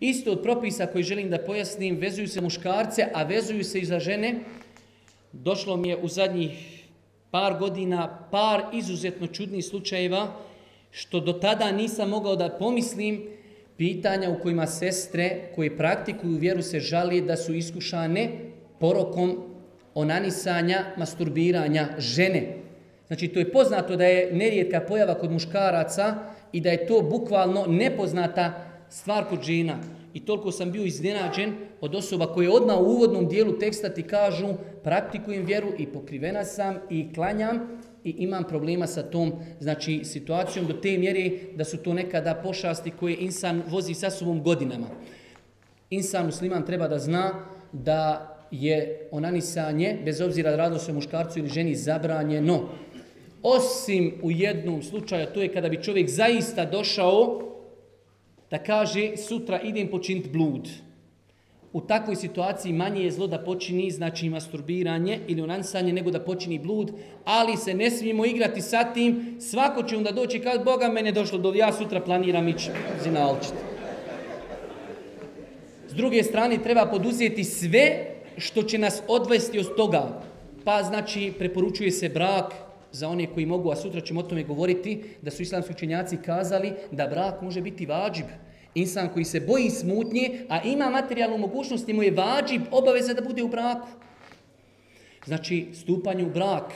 Isto od propisa koji želim da pojasnim, vezuju se muškarce, a vezuju se i za žene. Došlo mi je u zadnjih par godina par izuzetno čudnih slučajeva, što do tada nisam mogao da pomislim, pitanja u kojima sestre koje praktikuju vjeru se žali da su iskušane porokom onanisanja, masturbiranja žene. Znači, to je poznato da je nerijetka pojava kod muškaraca i da je to bukvalno nepoznata stvar kod žena. I toliko sam bio iznenađen od osoba koje odmah u uvodnom dijelu teksta ti kažu praktikujem vjeru i pokrivena sam i klanjam i imam problema sa tom znači, situacijom do te mjere da su to nekada pošasti koje insan vozi sa sobom godinama. Insan musliman treba da zna da je onanisanje, bez obzira radilo se muškarcu ili ženi, zabranjeno. Osim u jednom slučaju, to je kada bi čovjek zaista došao da kaže sutra idem počiniti blud. U takvoj situaciji manje je zlo da počini, znači masturbiranje ili onanisanje, nego da počini blud, ali se ne smijemo igrati sa tim, svako će onda doći kad Boga mene došlo do ja sutra planiram ići zinalčiti. S druge strane treba poduzeti sve što će nas odvesti od toga. Pa znači preporučuje se brak za one koji mogu, a sutra ćemo o tome govoriti, da su islamski učenjaci kazali da brak može biti vađib. Insan koji se boji smutnje, a ima materijalnu mogućnost, mu je vađib, obaveza da bude u braku. Znači, stupanje u brak,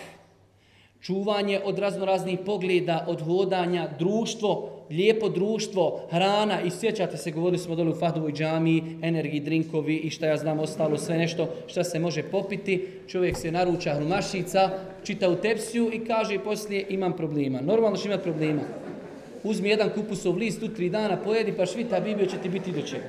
čuvanje od raznoraznih pogleda, od hodanja, društvo, lijepo društvo, hrana i sjećate se, govorili smo dole u Fahdovoj džami, energiji, drinkovi i šta ja znam ostalo, sve nešto što se može popiti. Čovjek se naruča hrumašica, čita u tepsiju i kaže poslije imam problema. Normalno će imati problema. Uzmi jedan kupusov list, tu tri dana pojedi pa švita, bibio će ti biti čega.